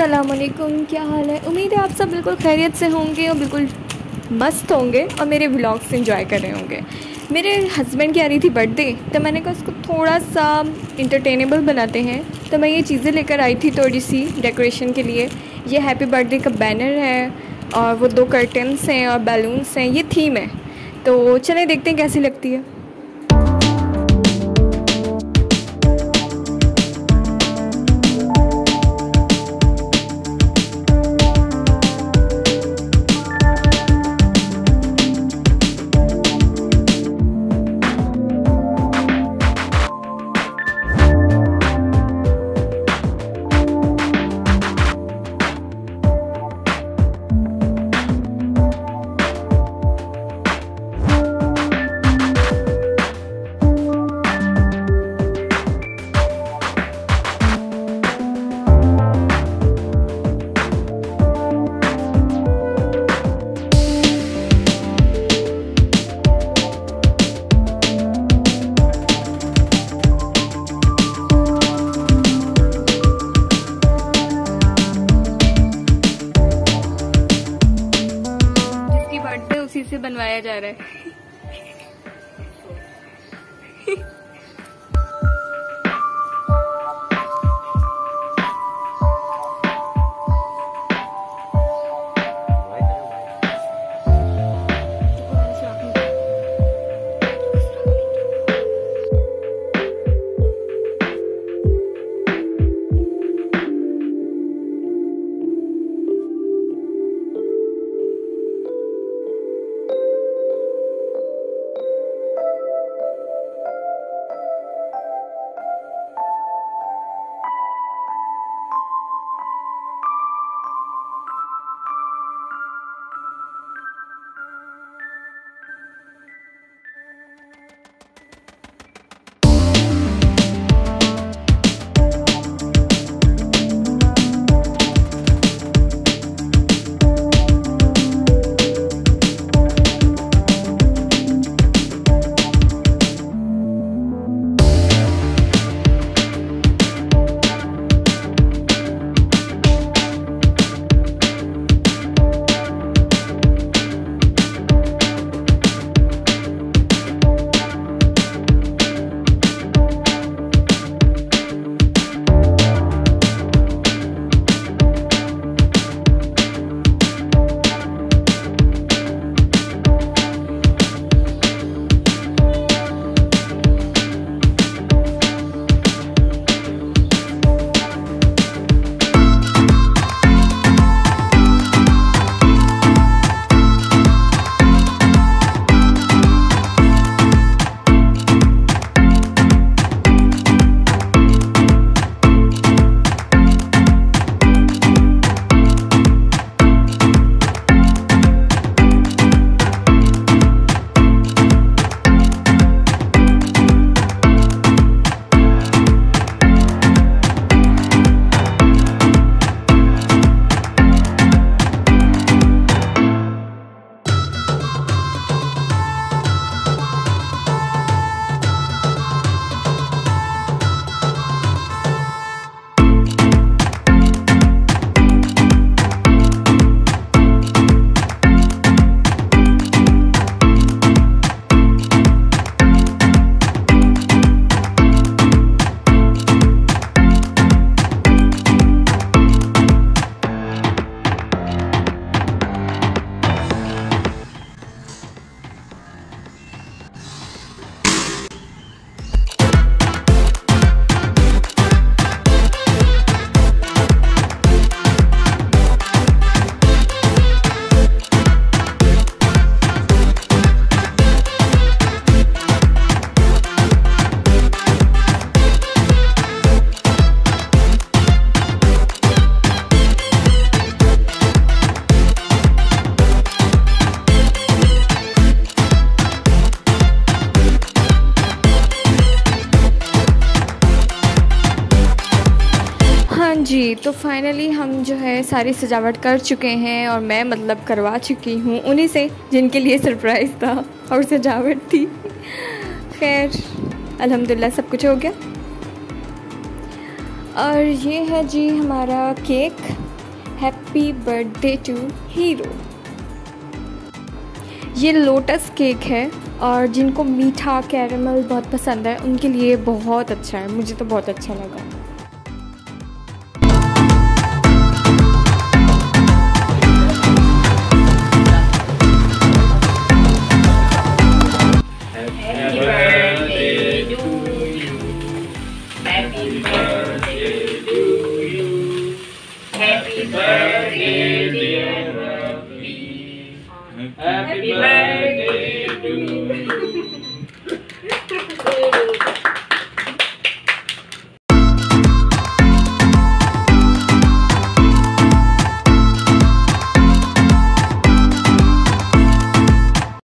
असलकुम क्या हाल है? उम्मीद है आप सब बिल्कुल खैरियत से होंगे और बिल्कुल मस्त होंगे और मेरे व्लॉग्स इन्जॉय कर रहे होंगे। मेरे हस्बैंड की आ रही थी बर्थडे तो मैंने कहा उसको थोड़ा सा इंटरटेनेबल बनाते हैं। तो मैं ये चीज़ें लेकर आई थी थोड़ी सी डेकोरेशन के लिए। ये हैप्पी बर्थडे का बैनर है और वो दो कर्टन्स हैं और बैलून्स हैं, ये थीम है। तो चलें देखते हैं कैसी लगती है। से बनवाया जा रहा है। जी तो फाइनली हम जो है सारी सजावट कर चुके हैं और मैं मतलब करवा चुकी हूँ उन्हीं से, जिनके लिए सरप्राइज़ था और सजावट थी। खैर अल्हम्दुलिल्लाह सब कुछ हो गया। और ये है जी हमारा cake happy birthday to hero ये लोटस केक है और जिनको मीठा कैरमल बहुत पसंद है, उनके लिए बहुत अच्छा है। मुझे तो बहुत अच्छा लगा।